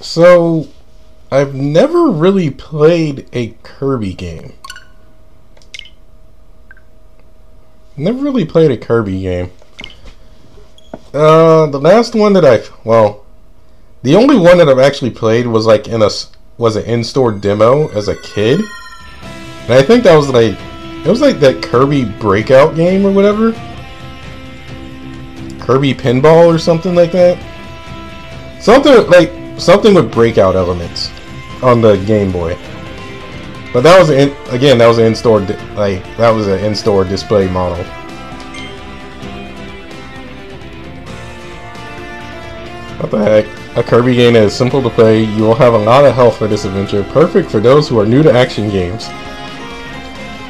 So, I've never really played a Kirby game. Never really played a Kirby game. Uh, the last one that I well, the only one that I've actually played was like in a was an in-store demo as a kid, and I think that was like it was like that Kirby Breakout game or whatever, Kirby Pinball or something like that. Something like something with breakout elements on the Game Boy. But that was in, again that was an in-store like that was an in-store display model. What the heck? A Kirby game that is simple to play. You will have a lot of health for this adventure. Perfect for those who are new to action games.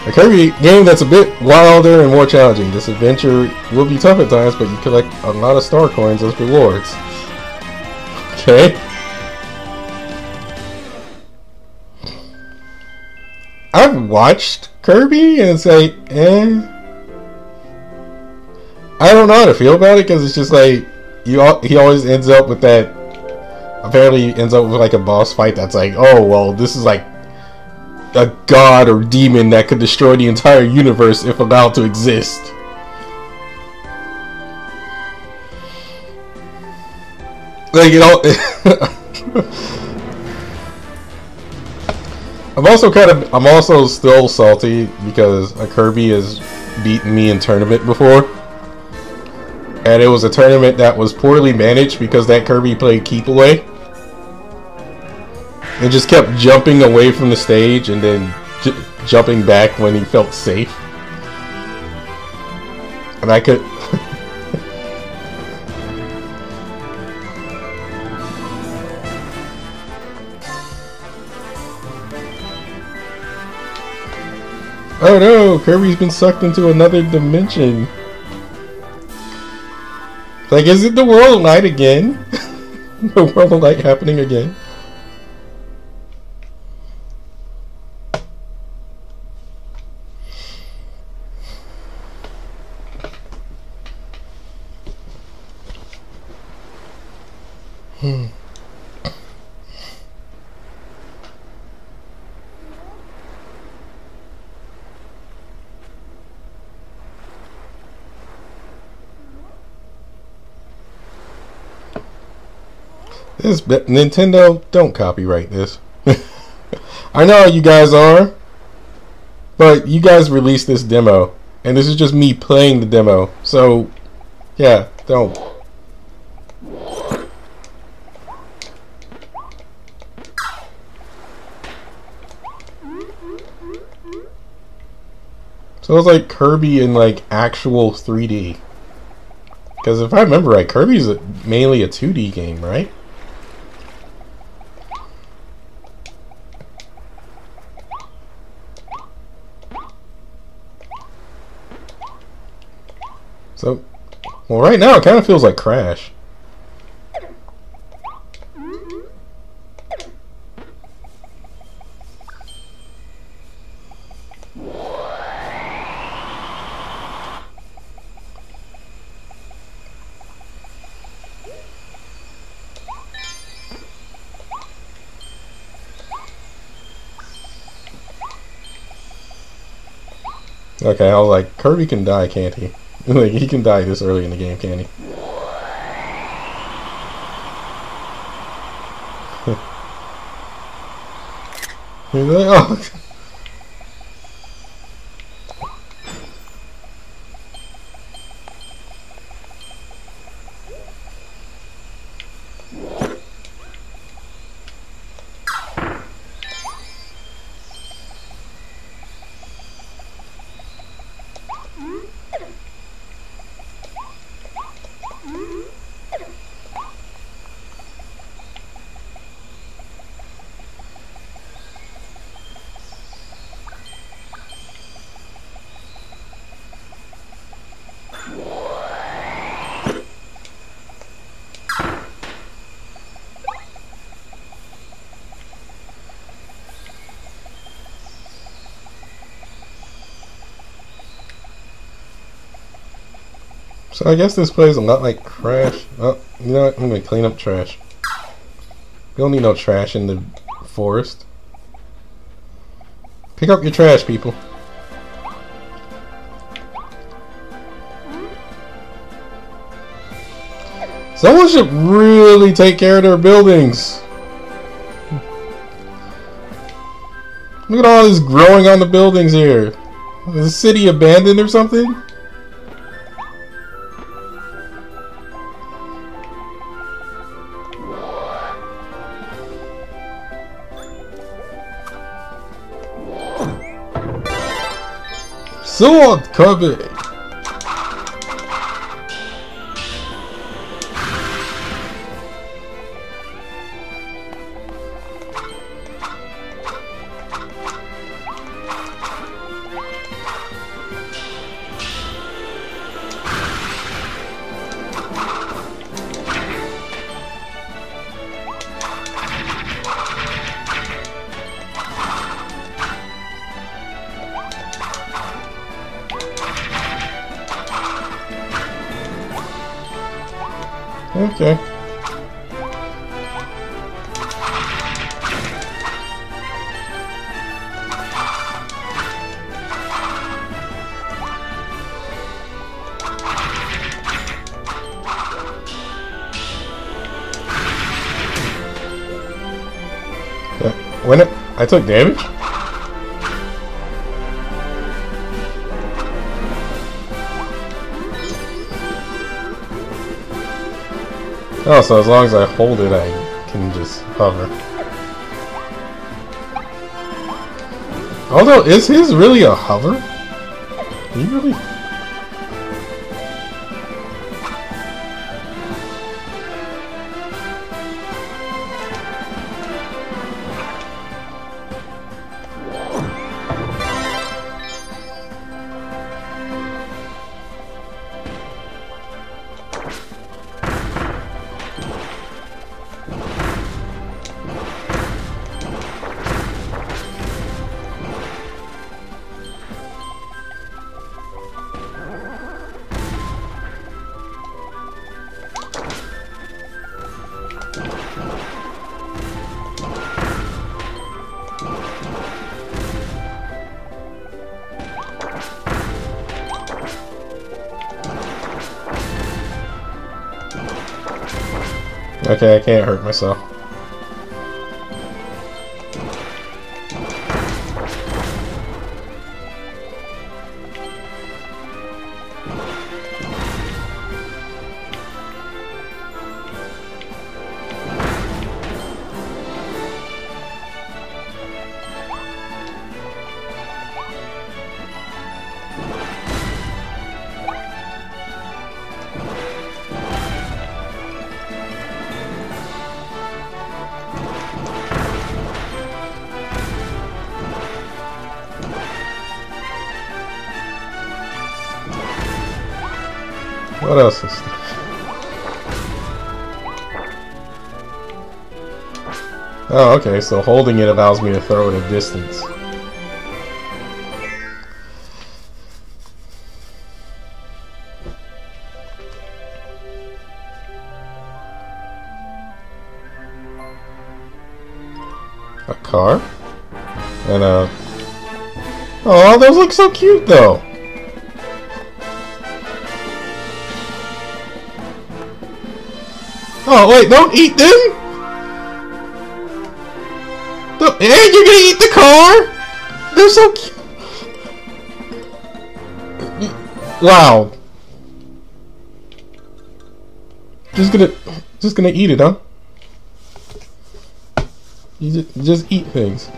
A Kirby game that's a bit wilder and more challenging. This adventure will be tough at times, but you collect a lot of star coins as rewards. Okay. I've watched Kirby and it's like, eh. I don't know how to feel about it because it's just like you. All, he always ends up with that. Apparently, ends up with like a boss fight that's like, oh well, this is like a god or demon that could destroy the entire universe if allowed to exist. Like you know. I'm also kind of I'm also still salty because a Kirby has beaten me in tournament before. And it was a tournament that was poorly managed because that Kirby played keep away. And just kept jumping away from the stage and then jumping back when he felt safe. And I could Oh no, Kirby's been sucked into another dimension. Like, is it the World of Light again? the World of Light happening again? This Nintendo, don't copyright this. I know you guys are, but you guys released this demo, and this is just me playing the demo. So, yeah, don't. So it's like Kirby in like actual 3D. Because if I remember right, Kirby's mainly a 2D game, right? So, well, right now it kind of feels like Crash. Okay, I was like, Kirby can die, can't he? like, he can die this early in the game, can he? Oh. So I guess this plays a lot like Crash. Oh, you know what? I'm gonna clean up trash. We don't need no trash in the forest. Pick up your trash, people. Someone should really take care of their buildings. Look at all this growing on the buildings here. Is the city abandoned or something? Sword cover! I took damage? Oh, so as long as I hold it, I can just hover. Although, is his really a hover? He really... Okay, I can't hurt myself. What else is there? Oh, okay, so holding it allows me to throw it a distance. A car? And a... Oh, those look so cute though! Oh, wait, don't eat them? Don't, hey, you're gonna eat the car? They're so cute. Wow. Just gonna, just gonna eat it, huh? You just, just eat things.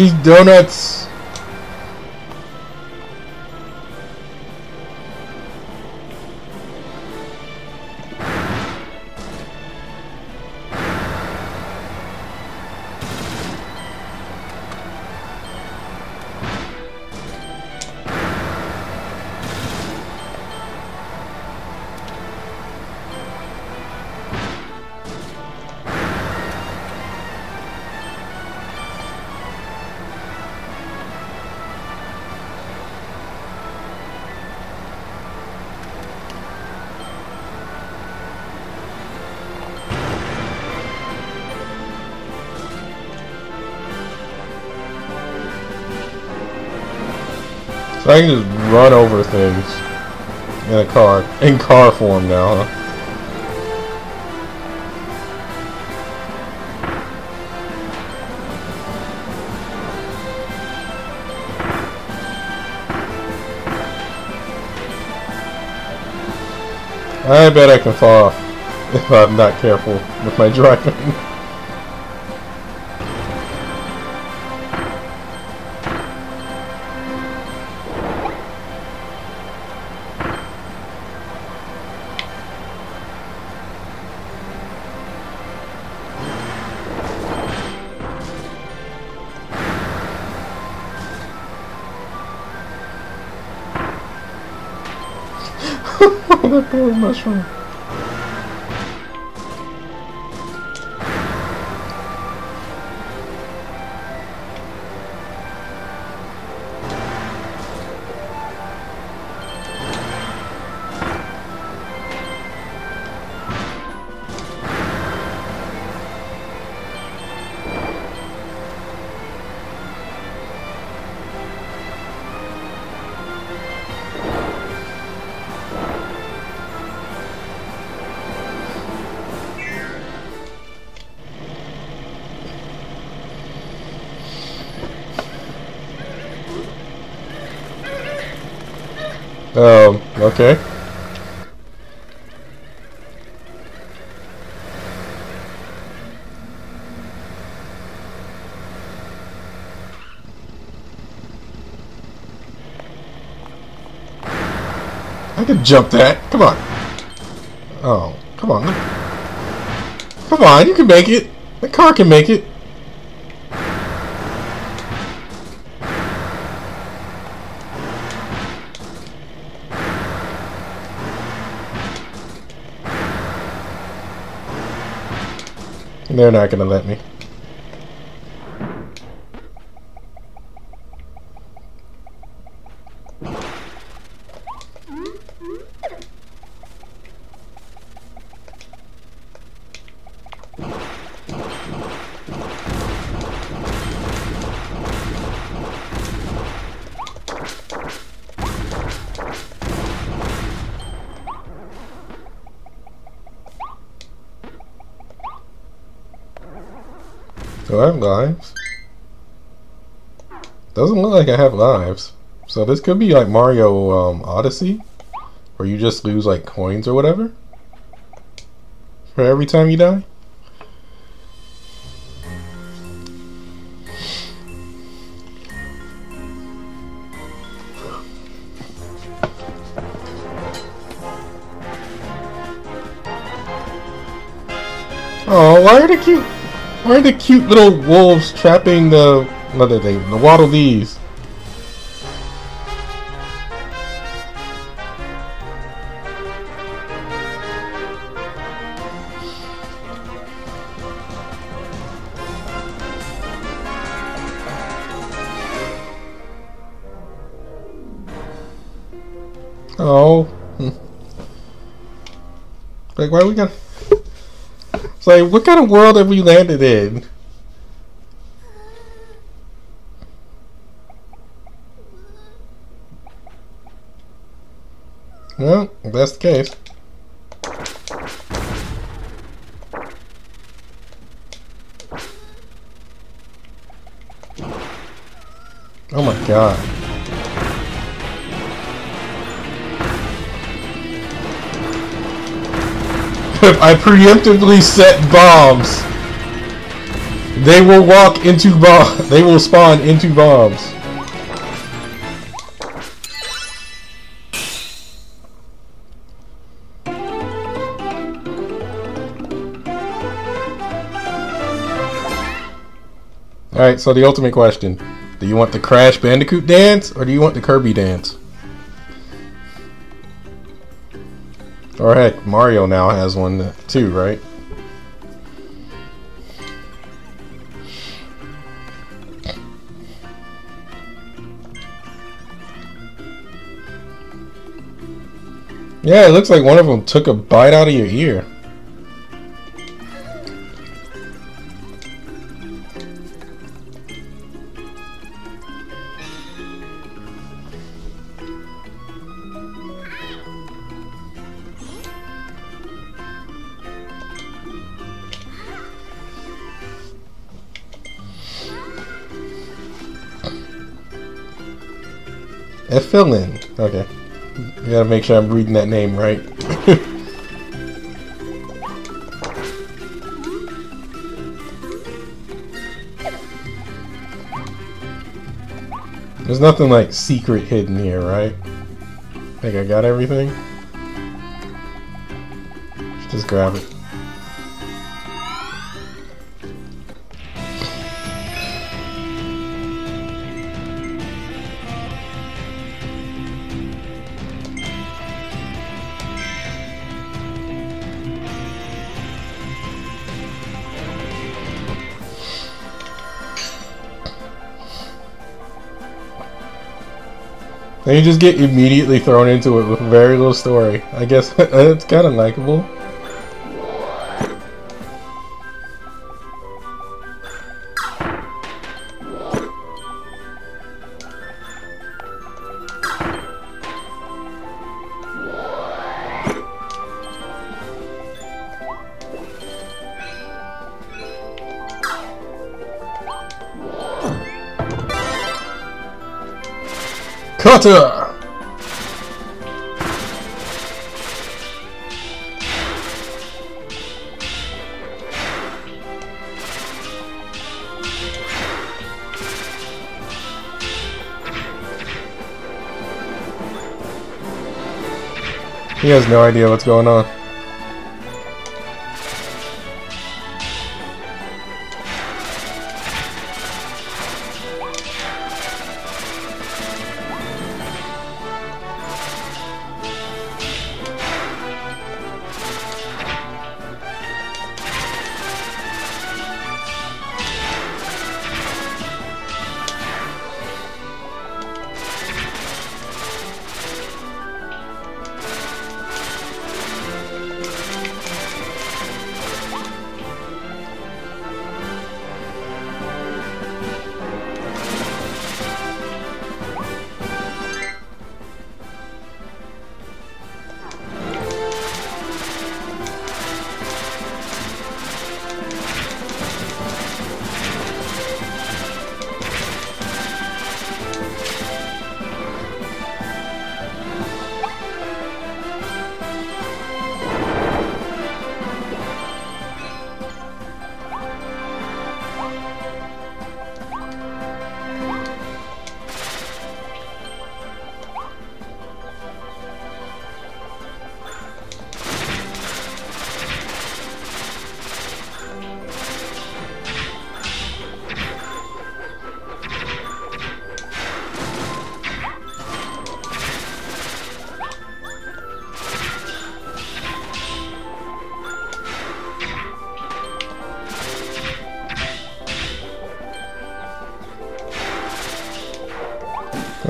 These donuts. So I can just run over things in a car. In car form now, huh? I bet I can fall off if I'm not careful with my driving. That Um, okay. I can jump that. Come on. Oh, come on. Come on, you can make it. The car can make it. They're not gonna let me. Do I have lives? Doesn't look like I have lives. So this could be like Mario um, Odyssey, where you just lose like coins or whatever for every time you die. Oh, why are the cute? Why are the cute little wolves trapping the another thing? The Waddle Dees. Oh. Like, why we got... It's like, what kind of world have we landed in? Well, if that's the case. Oh my god. if I preemptively set bombs, they will walk into bomb. They will spawn into bombs. Alright, so the ultimate question. Do you want the Crash Bandicoot dance, or do you want the Kirby dance? Or heck, Mario now has one uh, too, right? Yeah, it looks like one of them took a bite out of your ear. Effilin. Okay. You gotta make sure I'm reading that name right. There's nothing like secret hidden here, right? Think I got everything. Just grab it. And you just get immediately thrown into it with very little story. I guess it's kind of likable. He has no idea what's going on.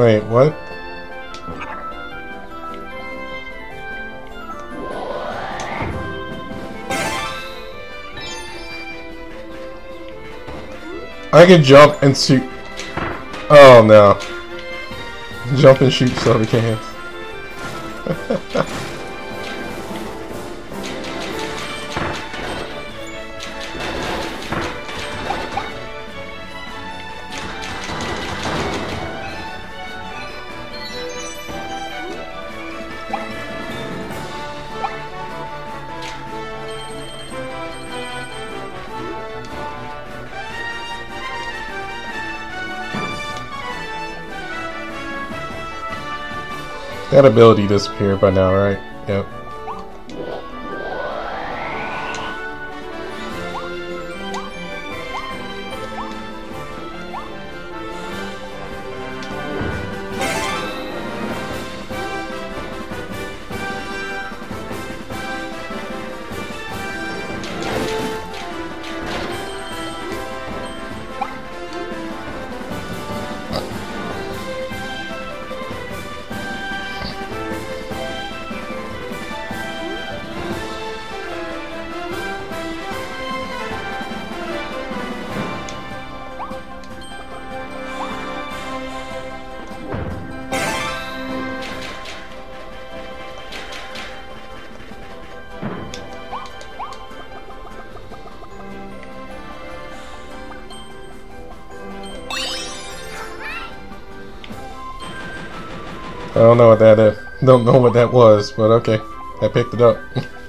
Wait, what? I can jump and shoot. Oh no. Jump and shoot soda cans. That ability disappeared by now, right? Yep. Don't know what that is. Don't know what that was, but okay. I picked it up.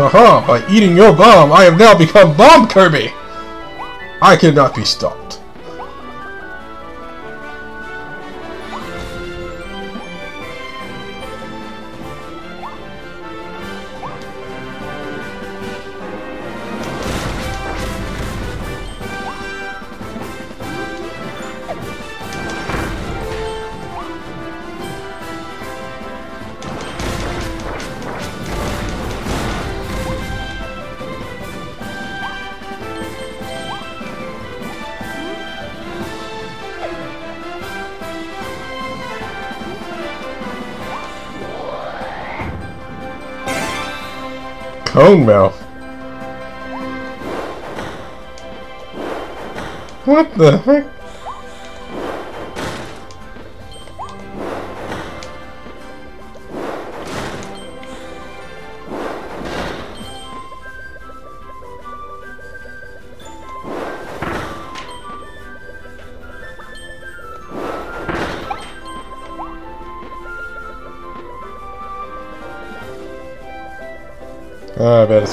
Haha, by eating your bomb, I have now become Bomb Kirby! I cannot be stopped. Cone mouth. What the heck?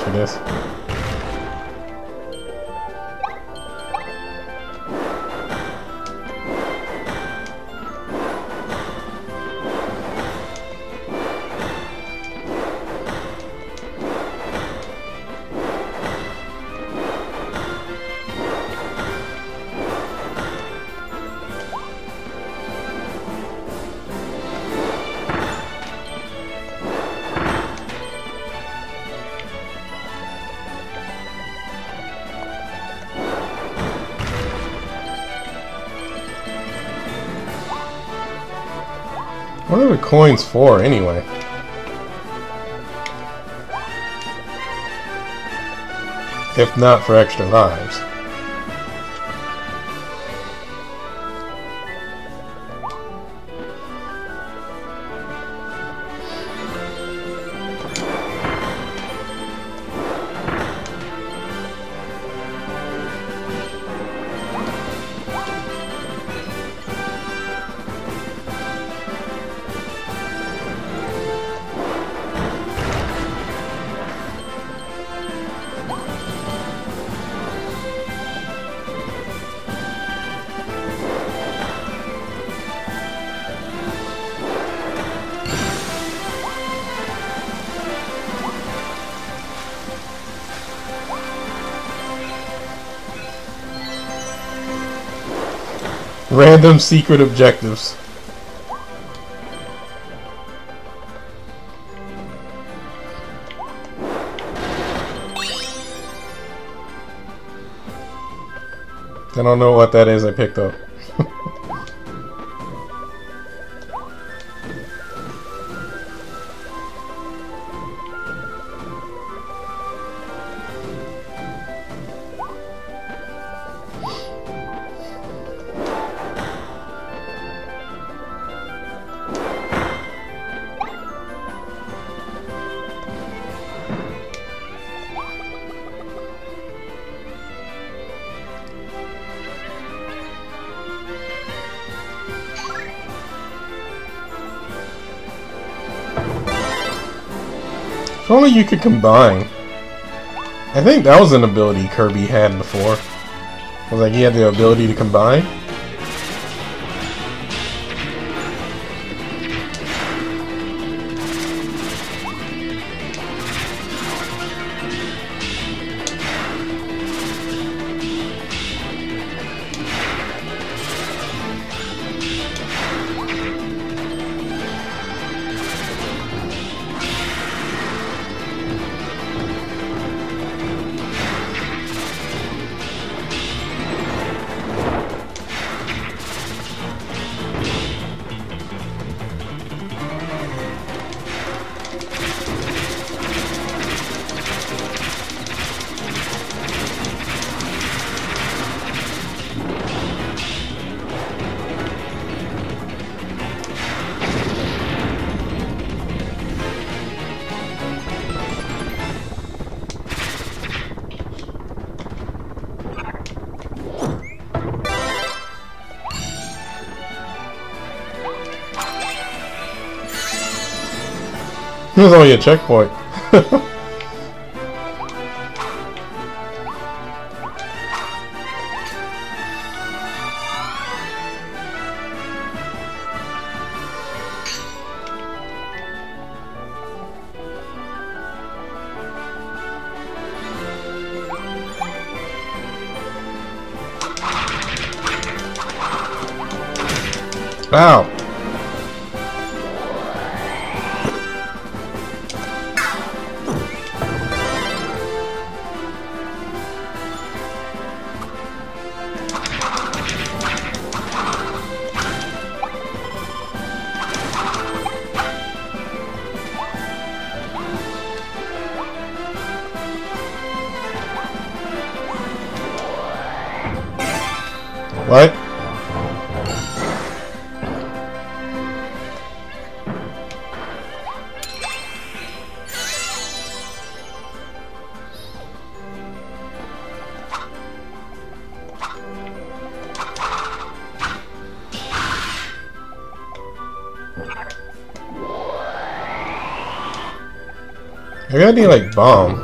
For this. What are the coins for, anyway? If not for extra lives. Random secret objectives. I don't know what that is I picked up. If only you could combine. I think that was an ability Kirby had before. Was like he had the ability to combine. Was only a checkpoint. need like bomb.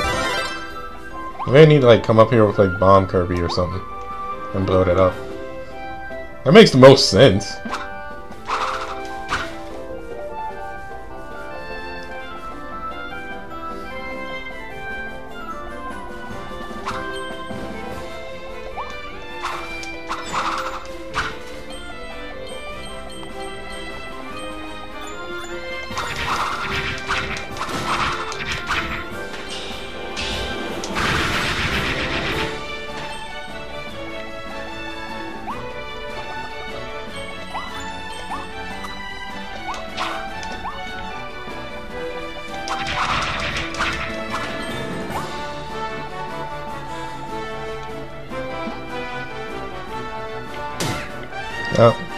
Maybe I need to like come up here with like bomb Kirby or something and blow it up. That makes the most sense.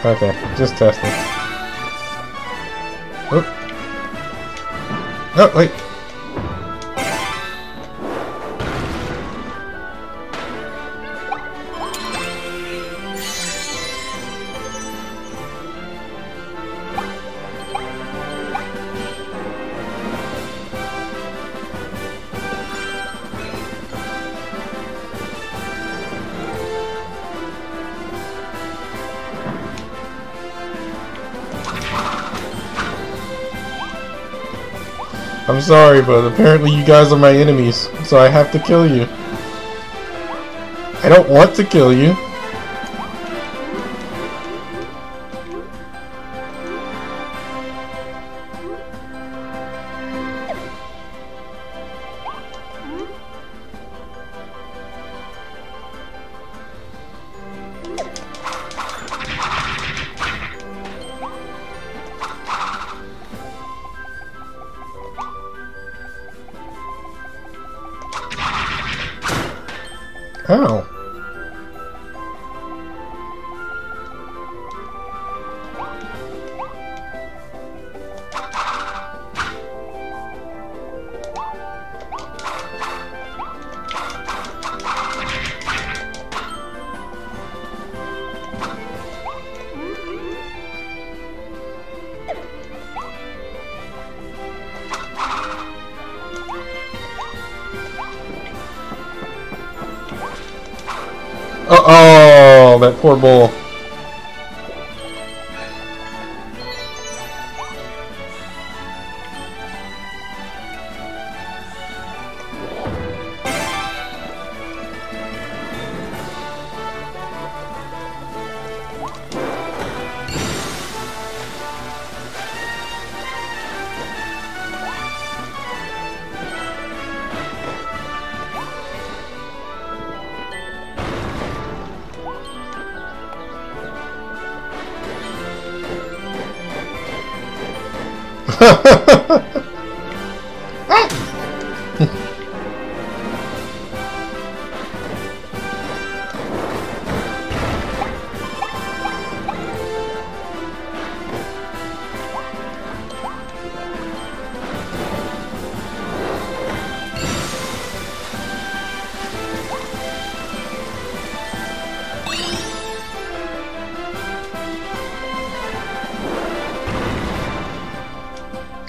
Okay. Just testing. Oh. Oh, wait. Sorry, but apparently you guys are my enemies, so I have to kill you. I don't want to kill you. How?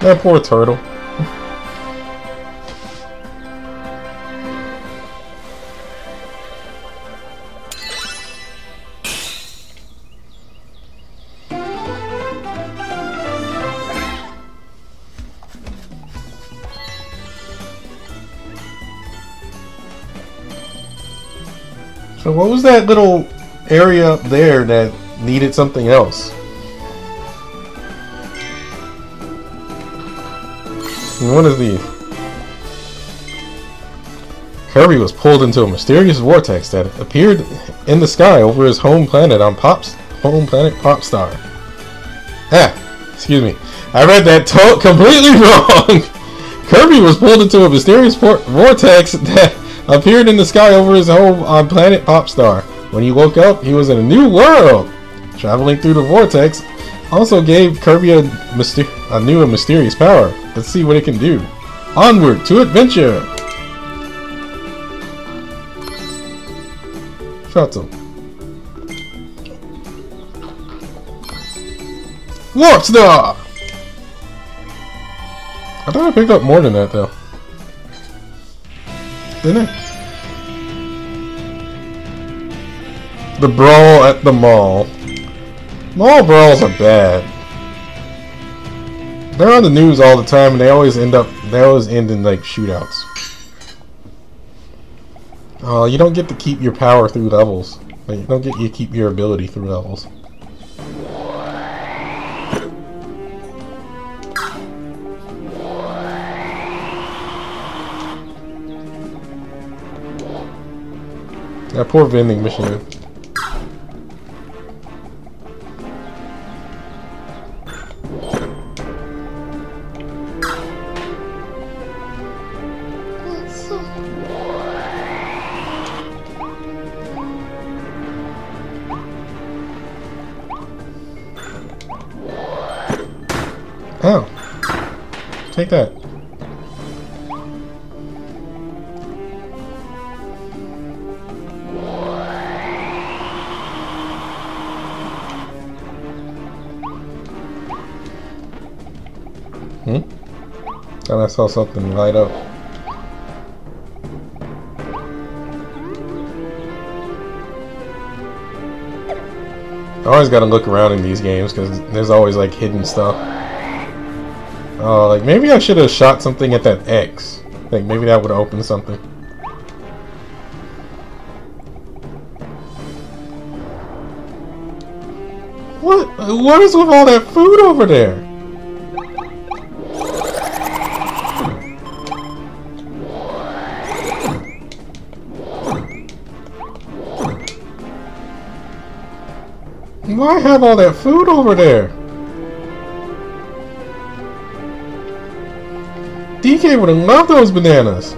That poor turtle. So what was that little area up there that needed something else? What is these? Kirby was pulled into a mysterious vortex that appeared in the sky over his home planet on Pop's home planet Popstar. Ah, excuse me. I read that to completely wrong. Kirby was pulled into a mysterious vortex that appeared in the sky over his home on planet Popstar. When he woke up, he was in a new world. Traveling through the vortex also gave Kirby a, a new and mysterious power. Let's see what it can do. Onward to adventure! Shuttle. Star! I thought I picked up more than that though. Didn't I? The brawl at the mall. Mall brawls are bad. They're on the news all the time and they always end up they always end in like shootouts. Uh, you don't get to keep your power through levels. Like, you don't get you keep your ability through levels. That poor vending machine. Saw something light up. I always gotta look around in these games because there's always like hidden stuff. Oh, like maybe I should have shot something at that X. Like maybe that would open something. What? What is with all that food over there? Why have all that food over there? DK would have loved those bananas.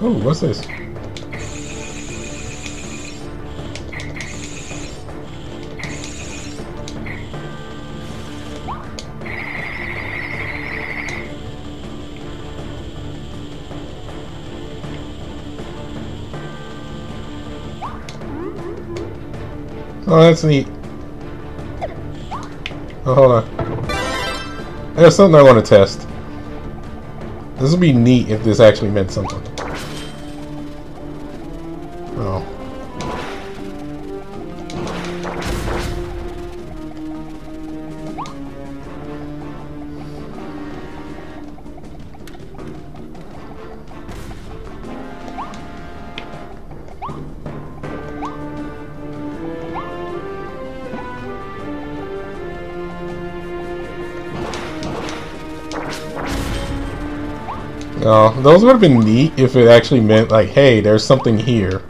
Oh, what's this? Oh, that's neat. Oh, hold on. There's something I want to test. This would be neat if this actually meant something. Oh, those would have been neat if it actually meant like, hey, there's something here.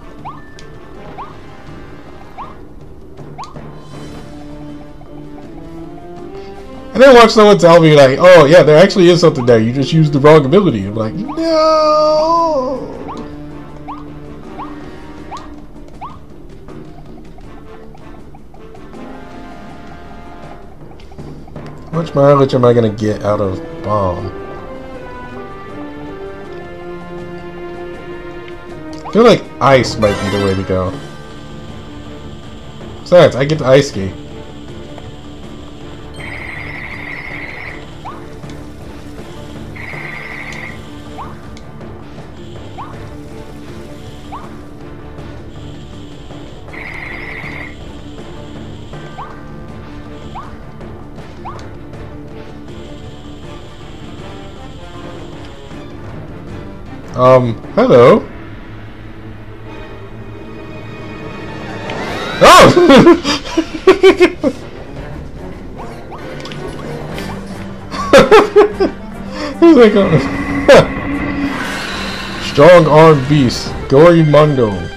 And then watch someone tell me like, oh yeah, there actually is something there. You just used the wrong ability. I'm like, no. How much mileage am I gonna get out of bomb? I feel like ice might be the way to go. Besides, I get the ice skate. Um, hello. He's like a strong arm beast, Gorimondo.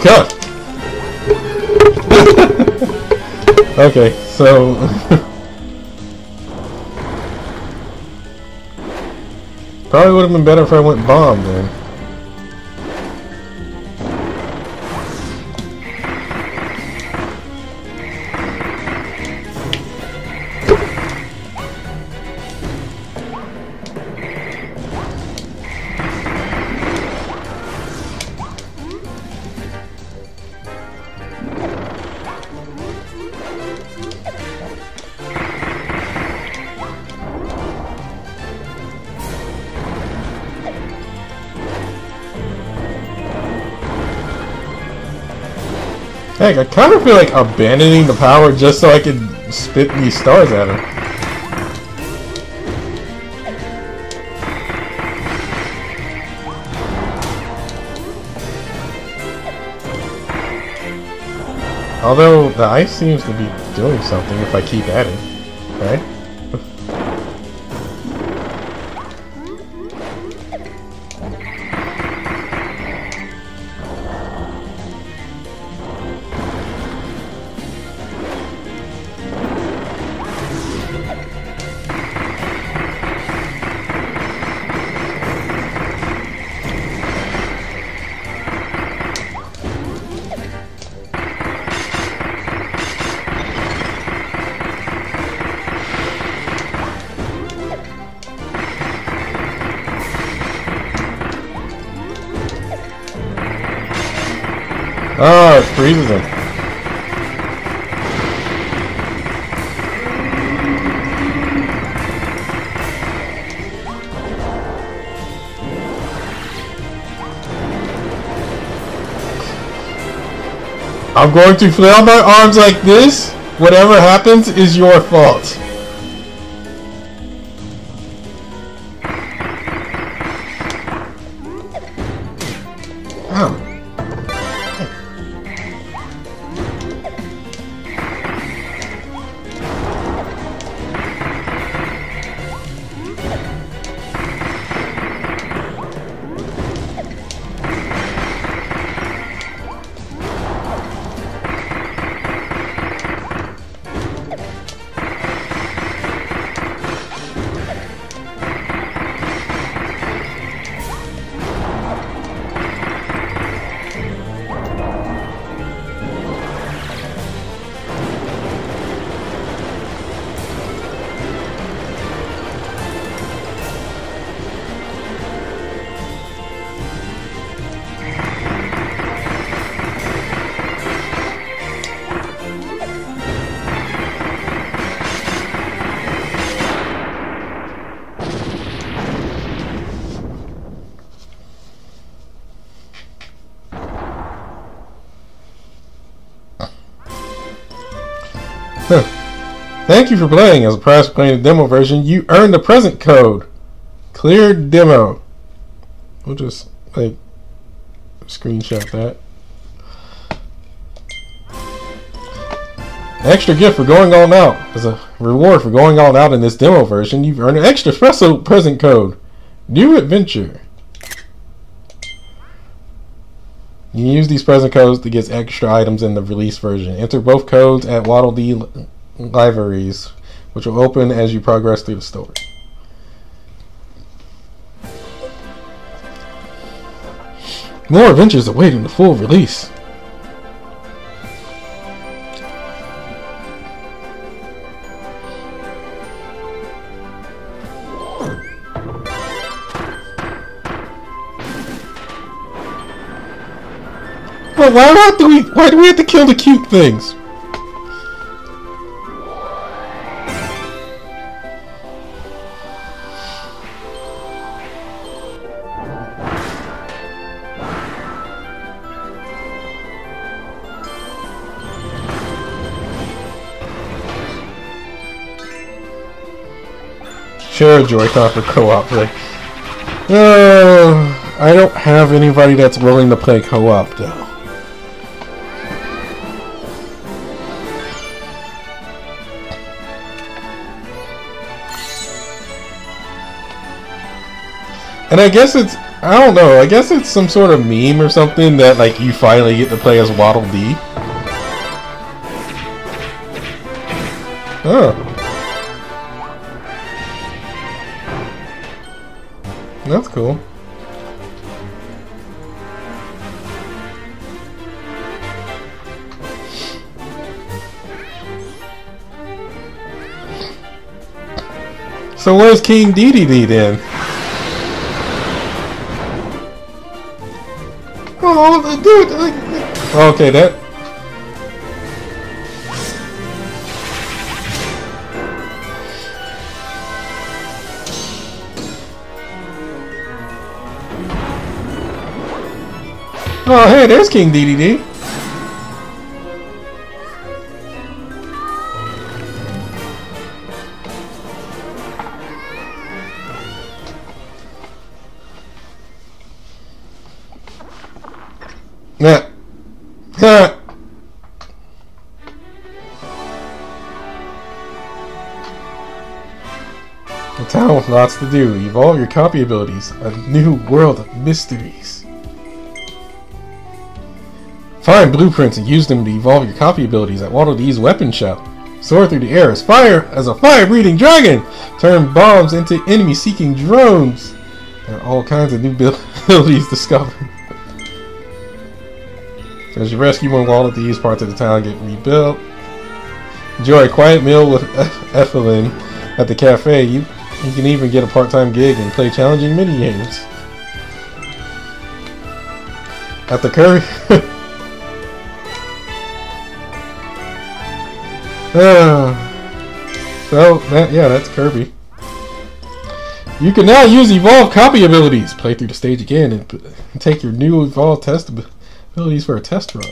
Oh god! okay, so... Probably would have been better if I went bomb then. Heck, I kind of feel like abandoning the power just so I can spit these stars at him. Although, the ice seems to be doing something if I keep adding, right? I'm going to flail my arms like this. Whatever happens is your fault. Thank you for playing. As a prize for playing the demo version, you earned the present code. Clear demo. We'll just like screenshot that. Extra gift for going on out. As a reward for going on out in this demo version, you've earned an extra special present code. New adventure. You can use these present codes to get extra items in the release version. Enter both codes at Waddle Dee libraries, which will open as you progress through the story. More adventures awaiting the full release. Well, why do we why do we have to kill the cute things? A Joy-Con for co-op play. Uh, I don't have anybody that's willing to play co-op though. And I guess it's I don't know, I guess it's some sort of meme or something that like you finally get to play as Waddle Dee. That's cool. So where's King Dedede then? Oh, dude! Okay, that... Oh, hey, there's King Dedede. Yeah. Yeah. A town with lots to do. Evolve your copy abilities. A new world of mysteries. Find blueprints and use them to evolve your copy abilities at Waddle Dee's weapon shop. Soar through the air as fire as a fire-breathing dragon. Turn bombs into enemy-seeking drones. There are all kinds of new abilities discovered. As you rescue one Waddle Dee's parts of the town get rebuilt. Enjoy a quiet meal with Elfilin at the cafe. You you can even get a part-time gig and play challenging mini games. At the Kirby. that yeah, that's Kirby. You can now use evolve copy abilities. Play through the stage again and, take your new evolve test abilities for a test run.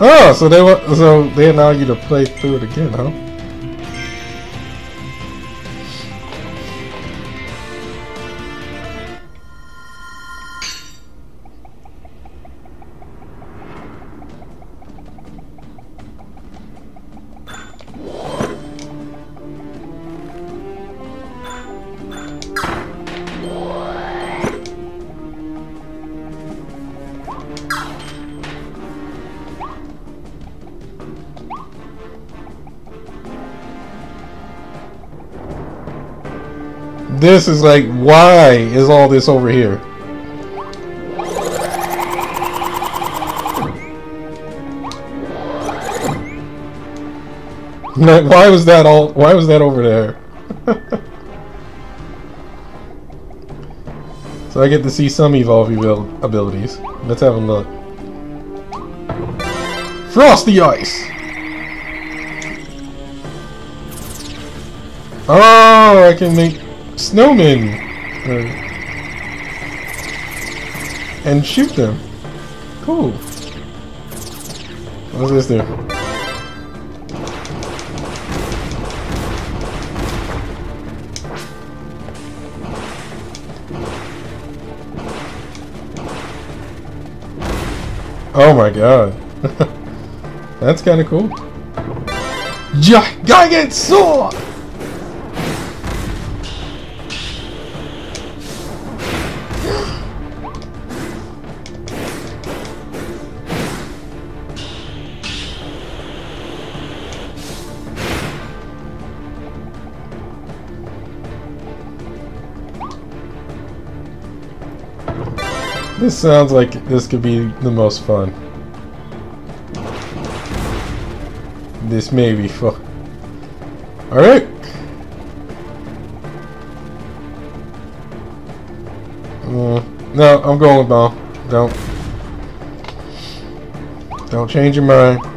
Oh, so they so they allow you to play through it again, huh? This is like, why is all this over here? why was that all, why was that over there? so I get to see some evolve abilities. Let's have a look. Frosty Ice! Oh, I can make snowmen uh, and shoot them. Cool. What's this do? Oh my god. That's kind of cool. Giant sword! This sounds like this could be the most fun. This may be fun. Alright. Mm, no, I'm going with Ball. Don't. Don't change your mind.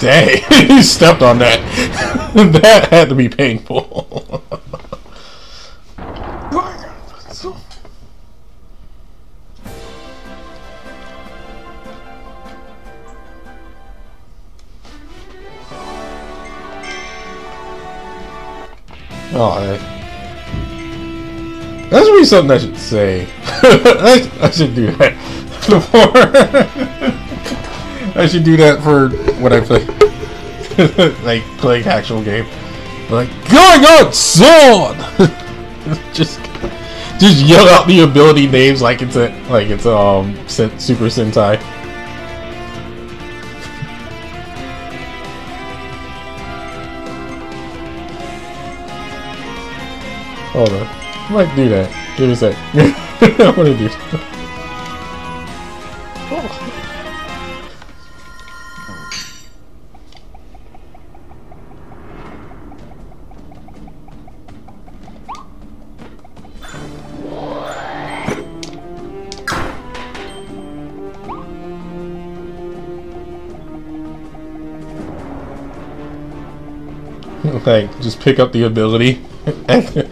Dang, he stepped on that. that had to be painful. Oh, that's really something I should say. I, I should do that before. I should do that for when I play, like playing actual game. Like going on sword. just, just yell out the ability names like it's a like it's um Super Sentai. Hold on, I might do that. Give me a sec. I want to do. Like just pick up the ability. I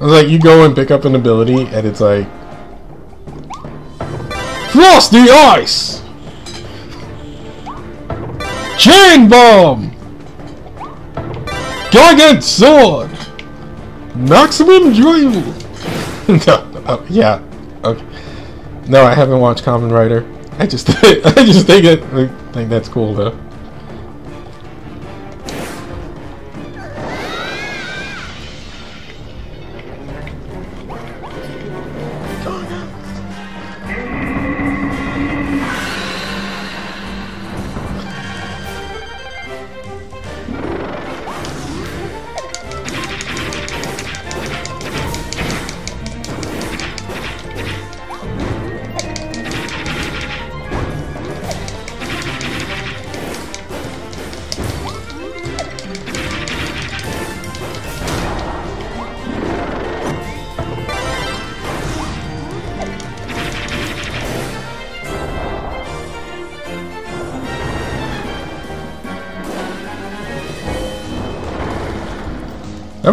was like you go and pick up an ability and it's like Frost the Ice! Chain Bomb! Gigant Sword! Maximum Drive! no, uh, yeah. Okay. No, I haven't watched Kamen Rider. I just I just think it I think that's cool though.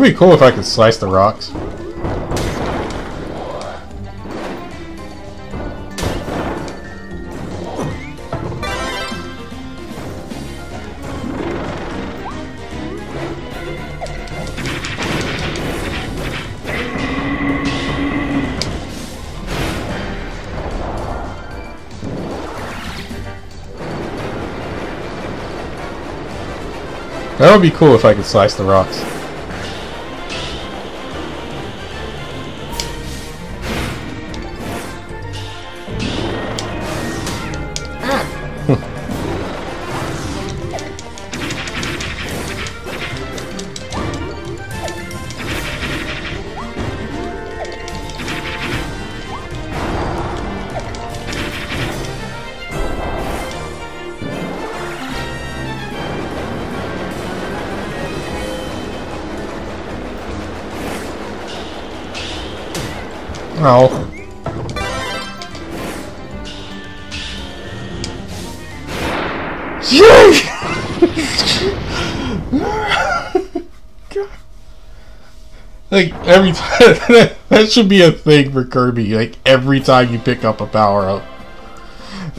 That'd be cool if I could slice the rocks. That would be cool if I could slice the rocks. that should be a thing for Kirby. Like every time you pick up a power up,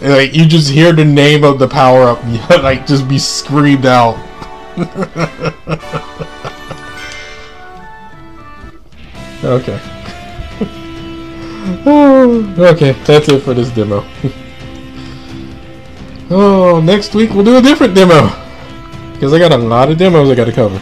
like you just hear the name of the power up, like just be screamed out. okay. okay, that's it for this demo. oh, next week we'll do a different demo. Because I got a lot of demos I gotta cover.